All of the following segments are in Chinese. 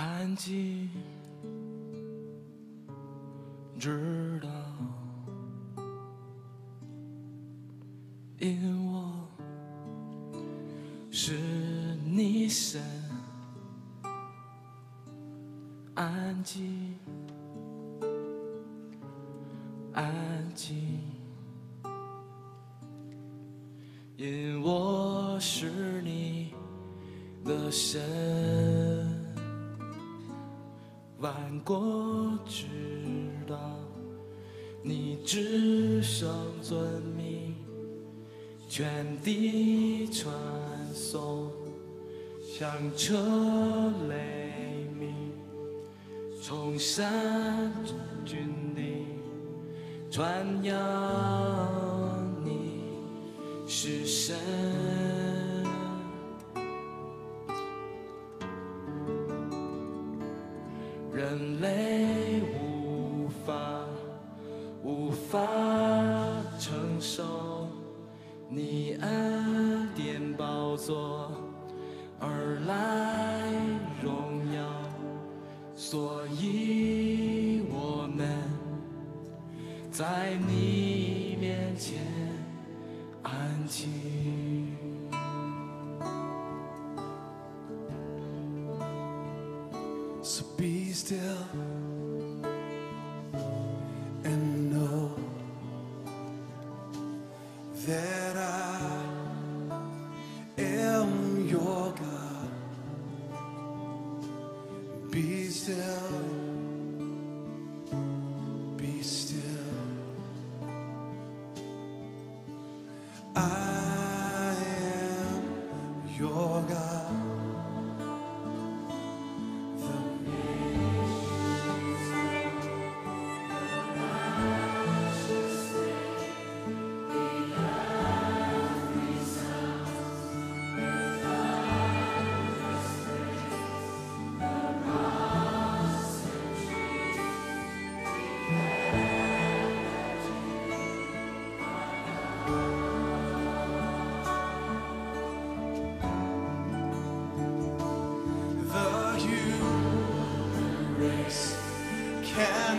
安静，知道，因我是你神，安静，安静，因我是你的神。万国知道，你至圣尊名，全地传颂，响彻雷鸣，从山峻岭传扬你是神。人类无法无法承受你恩典宝座而来荣耀，所以我们在你面前安静。So be still and know that I am your God. Be still, be still. I am your God.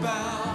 bow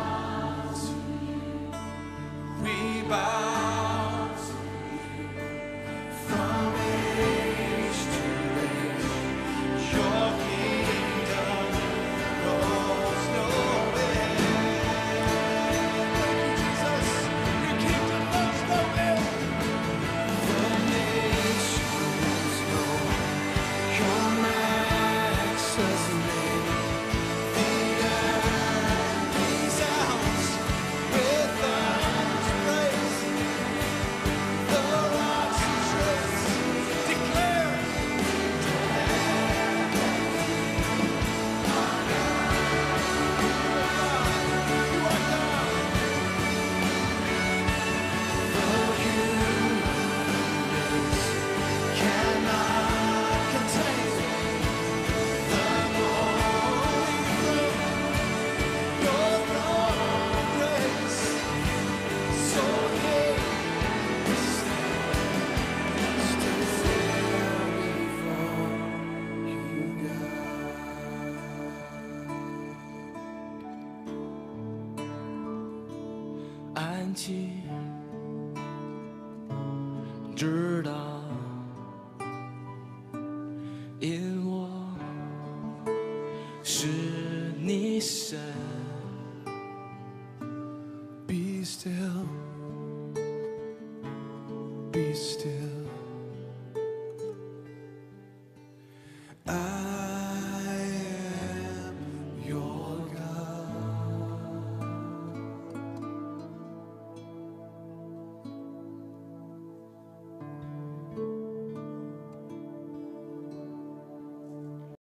安静。直到，因我是你神。Be still, be still.